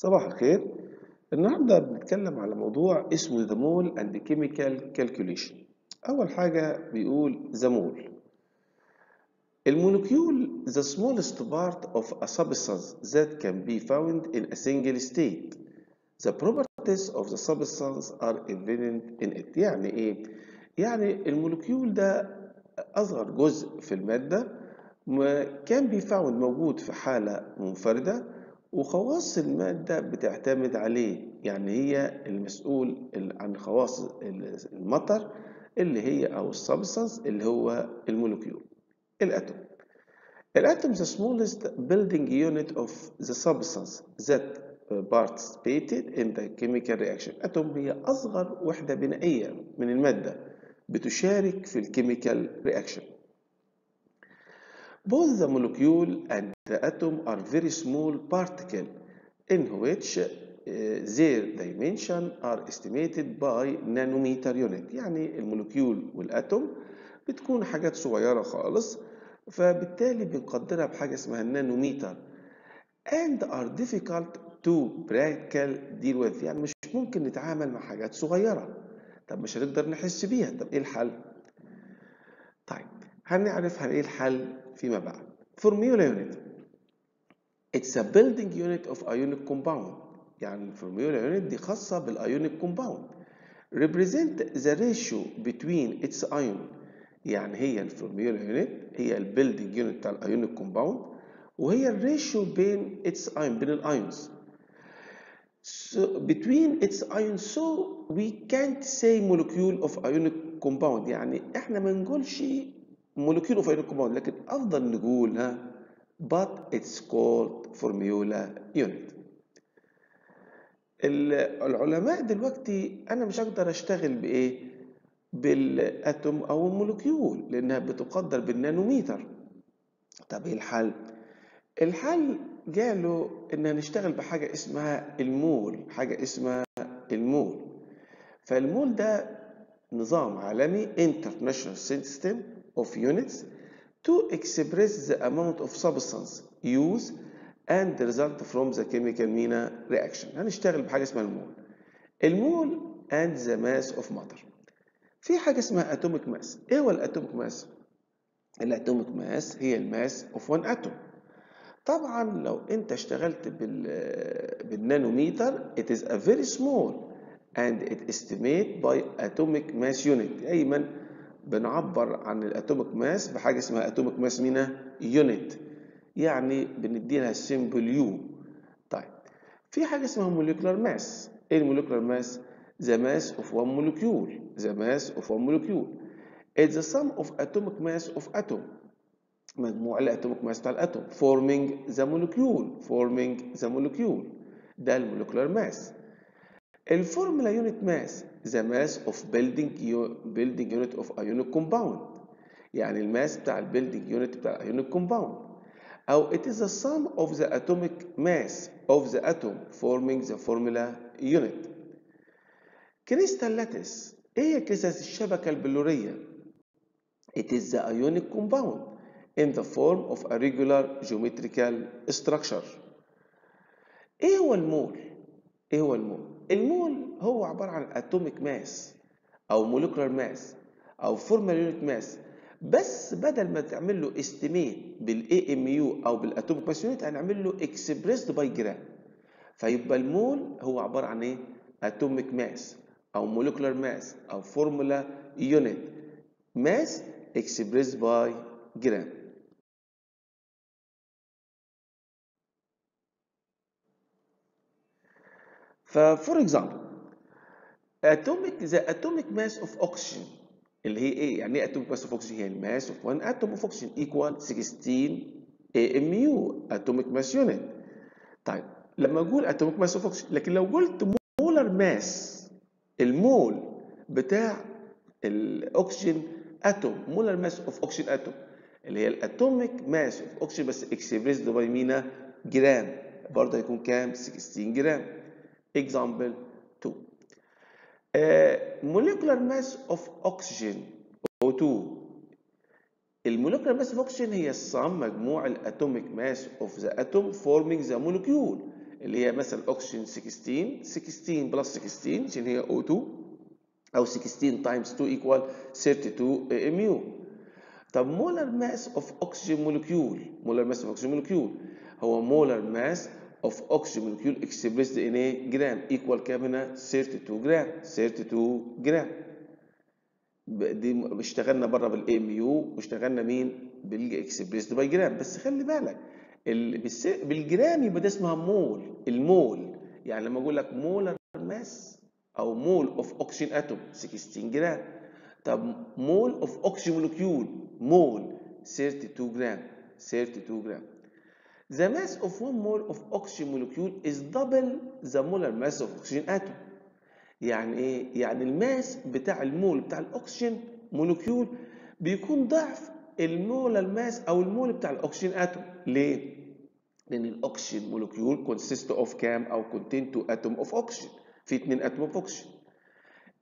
صباح الخير النهارده بنتكلم على موضوع اسمه the mole and chemical calculation أول حاجة بيقول the mole المولكيول the smallest part of a substance that can be found in a single state the properties of the substance are evident in it يعني إيه؟ يعني المولكيول ده أصغر جزء في المادة can be found موجود في حالة منفردة وخواص المادة بتعتمد عليه. يعني هي المسؤول عن خواص ال matter اللي هي أو ال substance اللي هو ال molecule ال atom. ال atom the smallest building unit of the substance that participated in the chemical reaction. atom هي أصغر وحدة بنائية من المادة بتشارك في الكيميكال reaction. Both the molecule and the atom are very small particles in which uh, their dimension are estimated by nanometer unit. يعني المولكيول والأتوم بتكون حاجات صغيرة خالص فبالتالي بنقدرها بحاجة اسمها النانوميتر and are difficult to practical deal with. يعني مش ممكن نتعامل مع حاجات صغيرة. طب مش هنقدر نحس بيها. طب إيه الحل؟ طيب هنعرف إيه الحل فيما بعد؟ Formula unit it's a building unit of ionic compound. يعني ال formula unit دي خاصة بال ionic compound represent the ratio between its ion. يعني هي ال formula unit هي ال building unit بتاع ال ionic compound وهي ال ratio بين its ion بين ال ions so between its ions so we can't say molecule of ionic compound. يعني إحنا ما نقولش molecule of ionic لكن أفضل نقول ها but it's called formula unit. العلماء دلوقتي أنا مش هقدر أشتغل بإيه؟ بال atom أو ال molecule لأنها بتقدر بالنانوميتر. طب إيه الحل؟ الحل قالوا إن هنشتغل بحاجة اسمها المول حاجة اسمها المول. فالمول ده نظام عالمي international system of units to express the amount of substance used and the result from the chemical mina reaction هنشتغل بحاجه اسمها المول المول and the mass of matter في حاجة اسمها atomic mass إيه هو الاتوميك ماس ال atomic mass هي ال mass of one atom طبعا لو انت اشتغلت بال بال nanometer it is a very small and it estimate by atomic mass unit دايما بنعبر عن ال atomic mass بحاجة اسمها atomic mass مينا unit يعني بندي لها ال symbol u طيب في حاجة اسمها molecular mass إيه ال molecular mass the mass of one molecule. The mass of one molecule. It's the sum of atomic mass of atom. مجموع الاتوميك ماس بتاع الاتوم forming the molecule. Forming the molecule. ده الموليكولار ماس الفورمولا يونت ماس the mass of building building unit of ionic compound يعني الماس بتاع البيلدينج يونت بتاع الايونيك كومباوند أو it is the sum of the atomic mass of the atom forming the formula unit crystal lattice إيه كريستال الشبكه البلوريه it is the ionic compound in the form of a regular geometrical structure إيه هو المول إيه هو ال mole ال mole هو عبارة عن atomic mass أو molecular mass أو formula unit mass بس بدل ما تعمل له estimate بال AMU أو بال atomic mass unit هنعمل له expressed by gram فيبقى المول هو عبارة عن إيه؟ atomic mass أو molecular mass أو formula unit mass expressed by gram ف for example atomic the atomic mass of oxygen اللي هي إيه؟ يعني إيه atomic mass of oxygen هي ال mass of one atom of oxygen equal 16 AMU atomic mass unit. طيب لما أقول atomic mass of oxygen لكن لو قلت molar mass ال mole بتاع الأكسجين atom molar mass of oxygen atom اللي هي ال atomic mass of oxygen بس expressed by مينا جرام برضه هيكون كام؟ 16 جرام. Example 2 uh, molecular mass of oxygen O2 ال molecular mass of oxygen هي ال sum مجموع ال atomic mass of the atom forming the molecule اللي هي مثلا اوكسجين 16 16 plus 16 عشان هي O2 أو 16 times 2 equal 32 AMU. طب molar mass of oxygen molecule molar mass of oxygen molecule هو molar mass oxygen molecule expressed in إيه gram equal كام هنا 32 جرام 32 جرام دي اشتغلنا بره بال AMU واشتغلنا مين؟ بال expressed by gram بس خلي بالك بالجرام يبقى ده اسمها mole ال mole. يعني لما أقول لك molar mass أو mole of oxygen atom 16 جرام طب mole of oxygen molecule mole 32 جرام 32 جرام The mass of one mole of oxygen molecule is double the molar mass of oxygen atom. يعني إيه؟ يعني ال mass بتاع المول بتاع الاكسجين molecule بيكون ضعف ال molar mass أو المول بتاع الاكسجين atom. ليه؟ لأن الاكسجين molecule consist of كام أو contain two atom of oxygen. في اتنين atom of oxygen.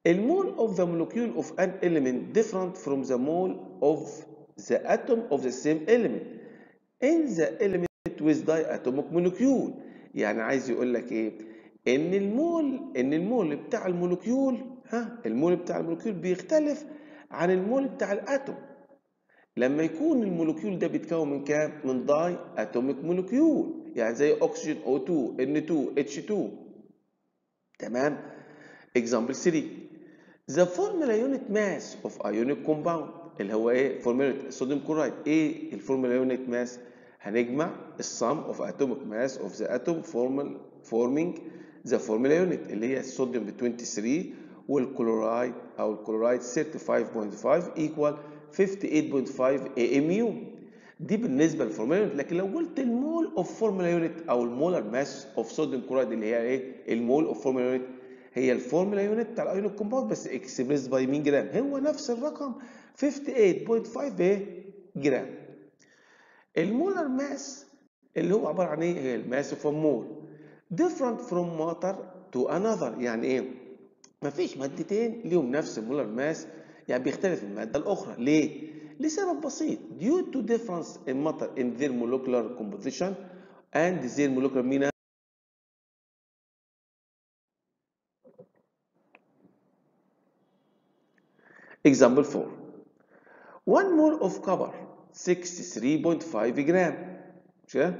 ال mole of the molecule of an element different from the mole of the atom of the same element in the element with diatomic molecule. يعني عايز يقول لك إيه؟ إن المول إن المول بتاع ال molecule ها؟ المول بتاع ال molecule بيختلف عن المول بتاع ال atom. لما يكون ال molecule ده بيتكون من كام؟ من diatomic molecule. يعني زي أكسجين O2 N2 H2 تمام؟ Example 3 the formula unit mass of ionic compound اللي هو إيه؟ formula sodium chloride إيه ال formula unit mass هنجمع ال sum of atomic mass of the atom formal forming the formula unit اللي هي الصوديوم ب 23 والكلورايد أو الكلورايد 35.5 equal 58.5 AMU دي بالنسبة لل formula unit لكن لو قلت ال mole of formula unit أو ال molar mass of sodium chloride اللي هي إيه؟ ال mole of formula unit هي ال formula unit بتاع ال ionic compound بس express by مين جرام؟ هو نفس الرقم 58.5 إيه جرام. ال molar mass اللي هو عباره عن إيه هي ال mass of mole different from matter to another يعني إيه مفيش مادتين ليهم نفس ال molar mass يعني بيختلف الماده الاخرى ليه لسبب بسيط due to difference in matter in their molecular composition and their molecular mean example 4 1 mole of copper 63.5 جرام مش كده؟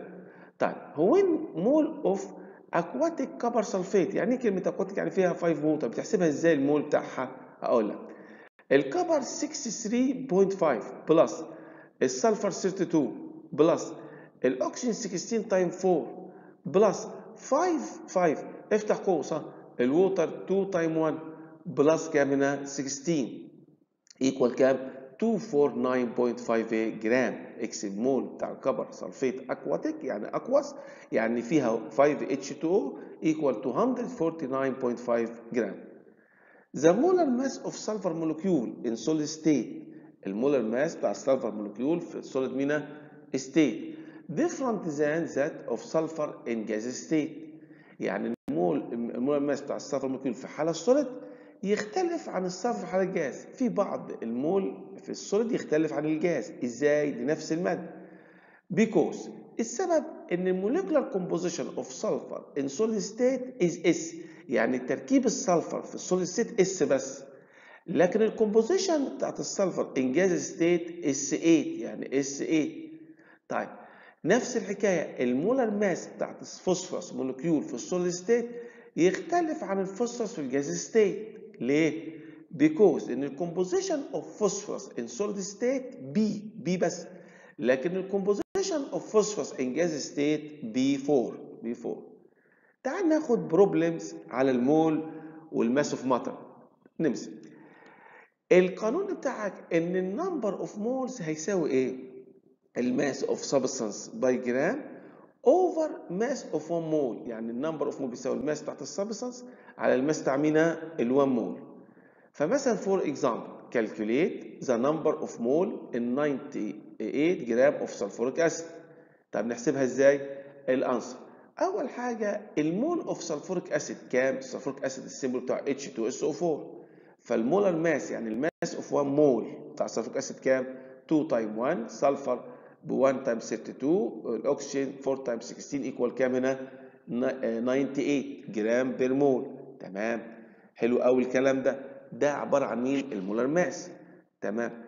طيب هو mole of aquatic copper sulfate يعني إيه كلمة aquatic يعني فيها 5 مول طب بتحسبها إزاي المول بتاعها؟ هقول لك. ال copper 63.5 plus ال sulfur 32 plus الاكسجين 16 time 4 plus 5 5 افتح قوس ال water 2 time 1 plus كام هنا؟ 16 equal كام؟ 249.5 جرام اكسب مول بتاع ال copper sulfate aquatic يعني aqueous يعني فيها 5H2O equal to 149.5 جرام The molar mass of sulfur molecule in solid state ال molar mass بتاع ال sulfur molecule في solid مينا state different than that of sulfur in gas state يعني ال mole ال molar mass بتاع ال sulfur molecule في حالة ال solid يختلف عن في حالة الجاز. في بعض المول في ال solid يختلف عن الجاز. إزاي؟ لنفس المادة. Because السبب إن ال molecular composition of sulfur in solid state is S. يعني تركيب ال sulfur في ال solid state S بس. لكن ال composition بتاعت ال sulfur in gas state S 8 يعني S 8 طيب نفس الحكاية. ال molar mass بتاعت ال phosphorus molecule في ال solid state يختلف عن الفوسفورس في ال gas state ليه؟ because ان ال composition of phosphorus in solid state P P بس. لكن ال composition of phosphorus in gas state P 4 P 4 تعال ناخد problems على ال mole وال mass of matter نمسك. القانون بتاعك إن ال number of moles هيساوي إيه؟ ال mass of substance by gram over mass of 1 مول يعني ال number of mole بيساوي ال mass بتاعت ال substance على ال mass بتاع مينا ال 1 مول فمثلا for example calculate the number of mole in 98 جرام of sulfuric acid. طب نحسبها إزاي؟ ال answer أول حاجة ال mole of sulfuric acid كام؟ ال sulfuric acid ال symbol بتاع H2SO4 فال molar mass يعني ال mass of 1 مول بتاع ال sulfuric acid كام؟ 2 time 1 sulfur ب 1 time 32 الاكسجين 4 time 16 equal كام هنا 98 جرام per mole تمام؟ حلو قوي الكلام ده. ده عبارة عن مين؟ ال molar mass. تمام؟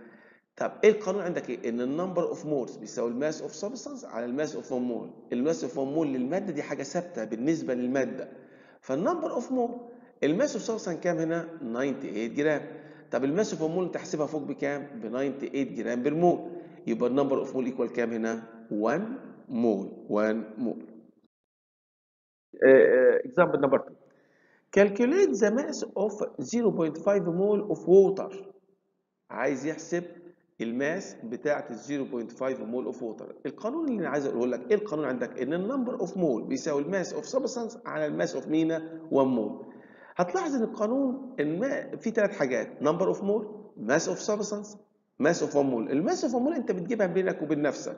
طب إيه القانون عندك؟ إيه؟ إن ال number of moles بيساوي ال mass of substance على ال mass of 1 mole ال mass of 1 مول للمادة دي حاجة ثابتة بالنسبة للمادة. فال number of mole ال mass of substance كام هنا؟ 98 جرام. طب ال mass of 1 مول تحسبها فوق بكام؟ ب 98 جرام per mole يبقى ال number of mole equal كام هنا؟ 1 مول 1 mole example number 2 calculate the mass of 0.5 mole of water. عايز يحسب ال mass بتاعت ال 0.5 mole of water القانون اللي أنا عايز أقوله لك إيه القانون عندك؟ إن ال number of mole بيساوي ال mass of substance على ال mass of مينا 1 مول هتلاحظ إن القانون إن في ثلاث حاجات. number of mole mass of substance mass of 1 mole ال mass of 1 مول انت بتجيبها بينك وبين نفسك.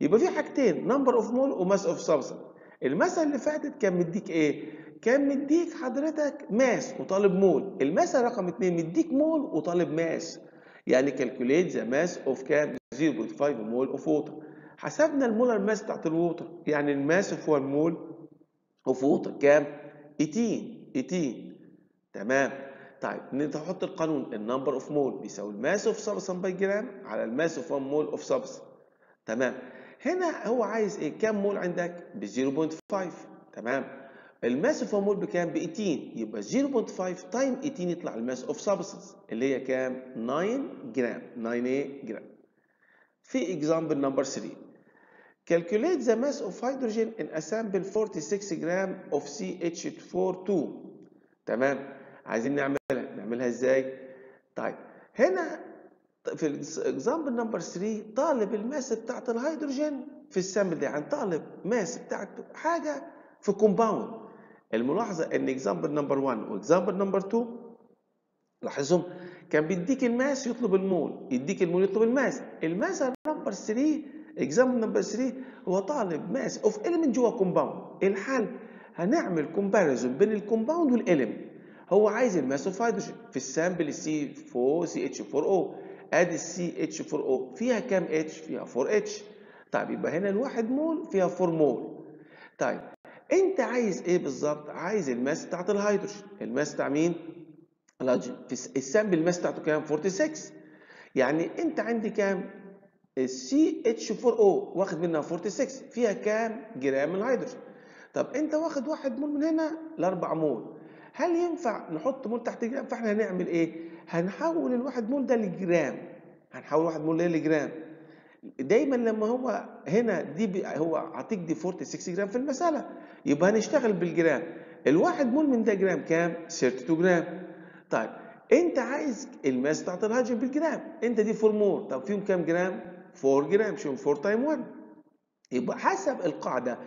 يبقى في حاجتين number of mole و mass of substance المسألة اللي فاتت كان مديك إيه؟ كان مديك حضرتك mass وطالب مول المسألة رقم 2 مديك مول وطالب mass يعني calculate the mass of كام؟ 0.5 mole of water حسبنا ال molar mass بتاعت ال water يعني ال mass of 1 مول of water كام؟ 18 18 تمام. طيب نحط القانون ال number of mole بيساوي ال mass of substance by gram على ال mass of 1 mole of substance تمام. هنا هو عايز إيه؟ كام مول عندك؟ ب 0.5 تمام. ال mass of mole بكام؟ ب 18 يبقى 0.5 time 18 يطلع ال mass of substance اللي هي كام؟ 9 جرام 9 إيه جرام في example number 3 calculate the mass of hydrogen in a sample 46 جرام of CH42 تمام. عايزين نعملها. نعملها إزاي؟ طيب هنا في ال example number 3 طالب ال mass بتاعت الهيدروجين في ال sample ده يعني طالب mass بتاعت حاجة في compound الملاحظة إن example number 1 و example number 2 لاحظهم كان بيديك ال mass يطلب المول يديك المول يطلب ال mass. ال mass number 3 example number 3 هو طالب mass of element جوه compound الحل هنعمل comparison بين ال compound وال element هو عايز ال mass of hydrogen في ال sample C 4 CH 4 أو ادي ال CH 4 أو فيها كام H فيها 4 H طيب يبقى هنا الواحد مول فيها 4 مول. طيب انت عايز إيه بالظبط؟ عايز ال mass بتاعت الهيدروجين. ال mass بتاع مين؟ الهيدروجين. ال sample ال mass بتاعته كام؟ 46 يعني انت عندي كام؟ ال CH 4 O واخد منها 46 فيها كام جرام من الهيدروجين؟ طب انت واخد واحد مول من هنا لأربع مول. هل ينفع نحط مول تحت جرام؟ فاحنا هنعمل إيه؟ هنحول الواحد مول ده لجرام. هنحول واحد مول ده لجرام. دايما لما هو هنا دي هو عطيك دي 46 جرام في المسألة. يبقى هنشتغل بالجرام. الواحد مول من ده جرام كام؟ 32 جرام. طيب أنت عايز ال mass بتاعت الهيدروجين بالجرام. أنت دي 4 مول طب فيهم كام جرام؟ 4 جرام. شوف 4 time 1 يبقى حسب القاعدة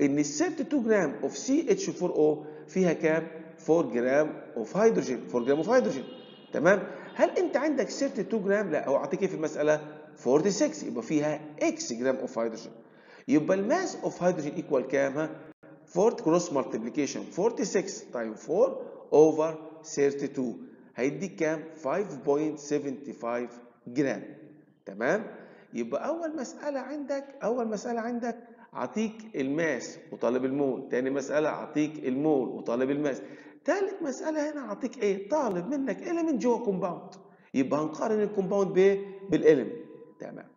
إن ال 32 جرام of CH 4 O فيها كام؟ 4 جرام of هيدروجين 4 جرام of هيدروجين تمام؟ هل انت عندك 32 جرام لا هو أعطيك إيه في المساله 46 يبقى فيها X جرام of هيدروجين يبقى ال mass of هيدروجين equal كام؟ ها؟ 4 cross multiplication 46 time 4 over 32 هيديك كام؟ 5.75 جرام تمام؟ يبقى أول مسألة عندك أول مسألة عندك أعطيك ال mass وطالب المول. تاني مسألة أعطيك المول وطالب ال mass. تالت مساله هنا اعطيك إيه طالب منك element جوه compound يبقى هنقارن ال compound بايه بال element تمام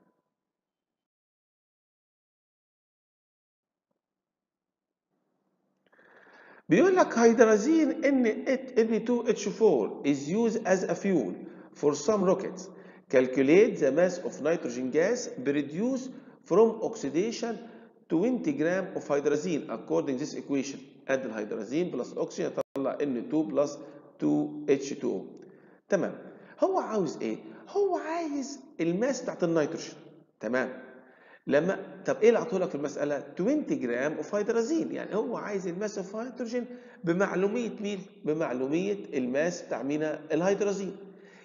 بيقول لك هيدرازين ان N2H4 is used as a fuel for some rockets calculate the mass of nitrogen gas produced from oxidation 20 gram of hydrazine according to this equation add الهيدرازين بلس oxygen يطلع N2 بلس 2H2O تمام. هو عاوز إيه؟ هو عايز الماس بتاعت النيتروجين. تمام. لما طب إيه اللي عطوه لك في المسألة؟ 20 جرام of هيدرازين يعني هو عايز ال mass of هيدروجين بمعلومية مين؟ بمعلومية ال mass بتاع مين الهيدرازين.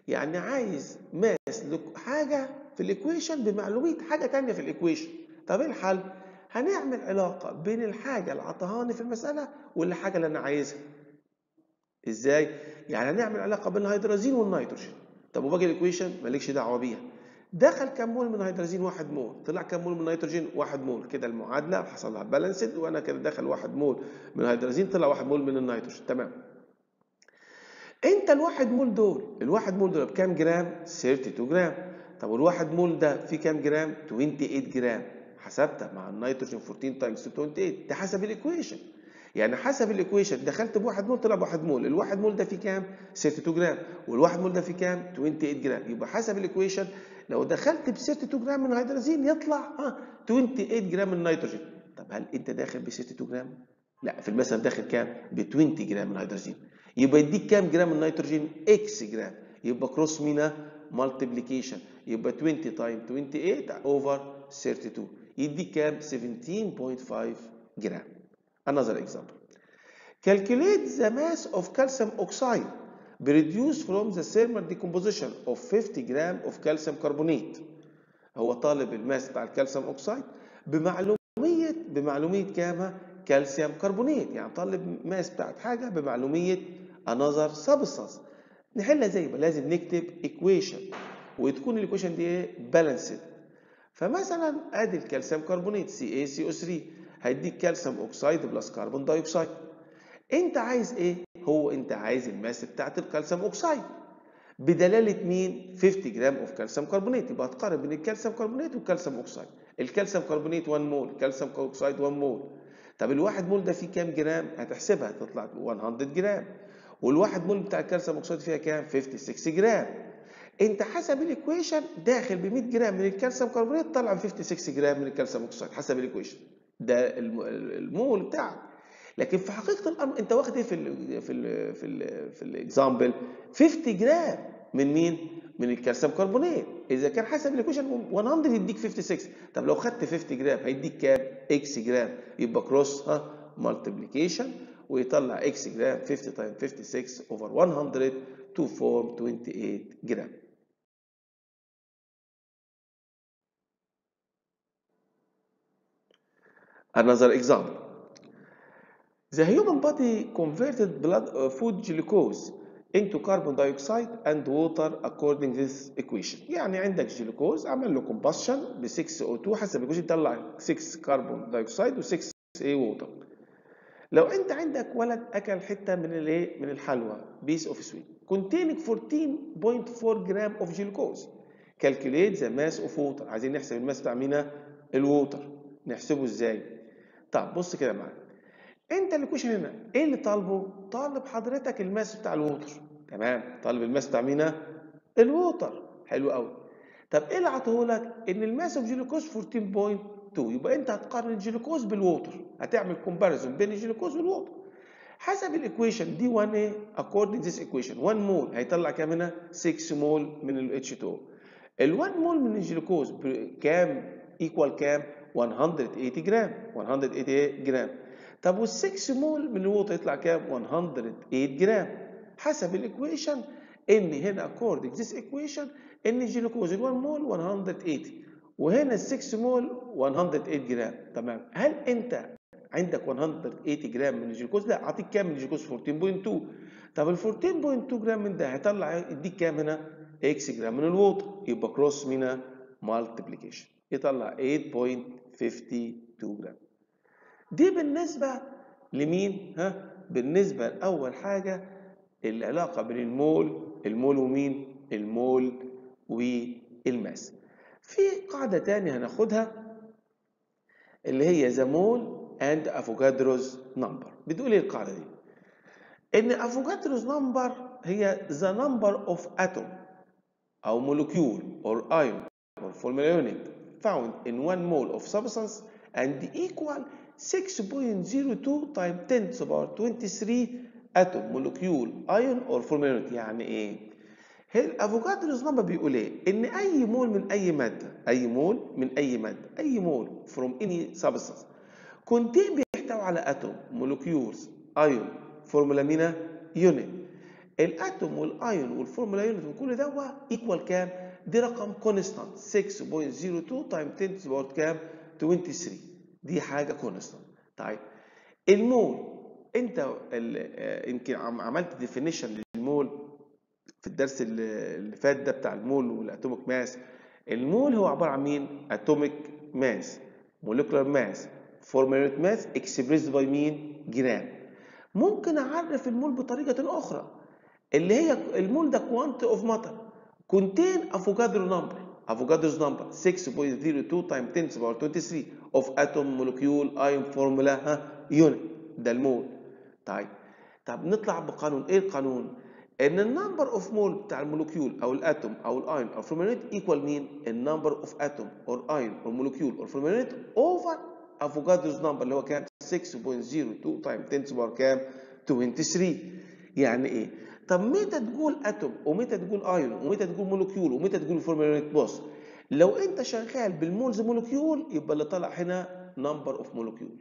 يعني عايز mass حاجة في ال equation بمعلومية حاجة ثانية في ال equation. طب إيه الحل؟ هنعمل علاقة بين الحاجة اللي عطاهاني في المسألة والحاجة اللي أنا عايزها. إزاي؟ يعني هنعمل علاقة بين الهيدرازين والنيتروجين. طب وباقي ال equation مالكش دعوة بيها. دخل كم مول من الهيدرازين 1 مول. طلع كم مول من النيتروجين 1 مول. كده المعادلة حصل لها balanced وأنا كده دخل 1 مول من الهيدرازين طلع 1 مول من النيتروجين. تمام. أنت الواحد مول دول الواحد مول دول بكام جرام؟ 32 جرام. طب والواحد مول ده فيه كام جرام؟ 28 جرام. حسبتها مع النيتروجين 14 times 28 ده حسب ال equation يعني حسب ال equation دخلت بواحد مول طلع بواحد مول الواحد مول ده فيه كام؟ 32 جرام والواحد مول ده فيه كام؟ 28 جرام. يبقى حسب ال equation لو دخلت ب 62 جرام من الهيدرازين يطلع ها 28 جرام من النيتروجين. طب هل أنت داخل ب 62 جرام؟ لا في المسألة داخل كام؟ ب 20 جرام من الهيدرازين يبقى يديك كام جرام من النيتروجين؟ X جرام. يبقى cross مينا multiplication يبقى 20 time 28 over 32 يديك كام؟ 17.5 جرام. Another example. Calculate the mass of calcium oxide produced from the thermal decomposition of 50 gram of calcium carbonate. هو طالب ال mass بتاع ال calcium oxide بمعلوميه بمعلومية كام calcium carbonate يعني طالب mass بتاعت حاجة بمعلومية another substance. نحلها زي ما لازم نكتب equation. وتكون ال equation دي balanced فمثلا أدي ال calcium carbonate CaCO3 هيديك calcium oxide plus carbon dioxide. أنت عايز إيه؟ هو أنت عايز ال mass بتاعت ال calcium oxide بدلالة مين؟ 50 جرام of calcium carbonate يبقى هتقارن بين الكالسيوم كربونات والكالسيوم اوكسايد الكالسيوم كربونات 1 مول الكالسيوم اوكسايد 1 مول طب الواحد مول ده فيه كام جرام؟ هتحسبها تطلع 100 جرام. والواحد مول بتاع ال calcium oxide فيها كام؟ 56 جرام. أنت حسب ال equation داخل ب 100 جرام من ال calcium carbonate طلع ب 56 جرام من ال calcium oxide حسب ال equation. ده المول بتاعك. لكن في حقيقة الأمر أنت واخد إيه في ال في ال في ال في ال example 50 جرام من مين؟ من ال calcium carbonate. إذا كان حسب ال equation 100 يديك 56 طب لو خدت 50 جرام هيديك كام؟ X جرام يبقى cross ها multiplication ويطلع X جرام 50 time 56 اوفر 100 تو فورم 28 جرام Another example. The human body converted blood uh, food glucose into carbon dioxide and water according to this equation. يعني عندك جلوكوز عمل له combustion ب 6O2 حسب الايكويشن طلع 6 كربون دايوكسيد و 6 A water. لو انت عندك ولد اكل حتة من الايه من الحلوى piece of sweet containing 14.4 gram of glucose calculate the mass of water عايزين نحسب ال mass بتاع مين ال water نحسبه إزاي طب بص كده معايا انت ال equation هنا إيه اللي طالبه؟ طالب حضرتك ال mass بتاع ال water. تمام؟ طالب ال mass بتاع مين؟ ال water. حلو قوي. طب إيه اللي عطوهولك ان ال mass of جلوكوز 14.2 يبقى انت هتقارن الجلوكوز بال water. هتعمل comparison بين الجلوكوز وال water. حسب ال equation دي 1 إيه according this equation. 1 مول هيطلع كام هنا؟ 6 مول من ال H2 ال 1 مول من الجلوكوز كام؟ equal كام؟ 180 جرام 180 جرام طب وال 6 مول من ال water يطلع كام؟ 108 جرام حسب ال equation إن هنا according this equation إن الجلوكوز ال 1 مول 180 وهنا ال 6 مول 108 جرام تمام؟ هل أنت عندك 180 جرام من الجلوكوز لا أعطيك كام من الجلوكوز 14.2 طب ال 14.2 جرام من ده هيطلع يديك كام هنا؟ X جرام من ال water يبقى cross مينا multiplication يطلع 8.52 جرام دي بالنسبة لمين؟ ها؟ بالنسبة لأول حاجة العلاقة بين المول المول ومين؟ المول والماس. في قاعدة تانية هناخدها اللي هي the mole and Avogadro's number بتقول إيه القاعدة دي؟ إن Avogadro's number هي the number of atom أو molecule or ion. Or formula found in one mole of substance and equal 6.02 times 10 to the power 23 atom molecule ion or formula يعني إيه؟ هي ال Avogadro's number بيقول إيه؟ إن أي مول من أي مادة أي مول من أي مادة أي mole from any substance contain بيحتوي على atom molecules ion formula مينا unit ال atom وال ion وال formula unit وكل ده equal كام؟ دي رقم constant 6.02 time 10 to the power كام؟ 23 دي حاجة constant طيب المول انت يمكن عملت definition لل mole في الدرس اللي فات ده بتاع ال mole وال atomic mass ال mole هو عبارة عن مين؟ atomic mass molecular mass formula mass expressed by مين؟ جرام ممكن أعرف المول بطريقة أخرى اللي هي المول ده quantity of matter contain Avogadro number Avogadro's number 6.02 time 10 to the power 23 of atom molecule ion formula unit ده المول طيب طب نطلع بقانون. إيه القانون؟ إن ال number of mole بتاع المولكيول أو الأتوم أو الأيون أو الفورموليت ايكوال مين ال number of atom or ion or molecule or formula unit over Avogadro's number اللي هو كام؟ 6.02 time 10 to the power كام؟ 23 يعني إيه؟ طب متى تقول atom ومتى تقول ايون ومتى تقول molecule ومتى تقول formula unit بص لو انت شغال بال moles molecule يبقى اللي طلع هنا number of molecule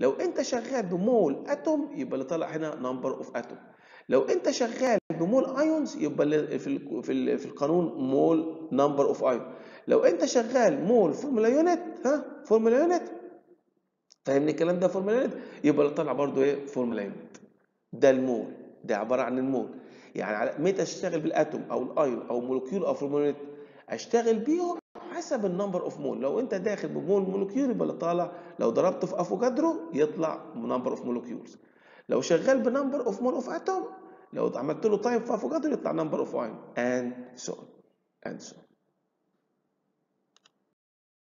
لو انت شغال ب mole atom يبقى اللي طلع هنا number of atom لو انت شغال ب mole ions يبقى في في ال في القانون mole number of ion لو انت شغال mole formula unit ها formula unit فاهمني الكلام ده formula unit يبقى اللي طلع برضو إيه؟ formula unit ده المول. ده عبارة عن المول يعني على متى أشتغل بال atom أو الايون أو molecule أو formula unit أشتغل بيهم حسب ال number of mole. لو أنت داخل ب mole molecule يبقى اللي طالع. لو ضربته في Avogadro يطلع number of molecules. لو شغال ب number of mole of atom لو عملت له time في Avogadro يطلع number of ion and so and so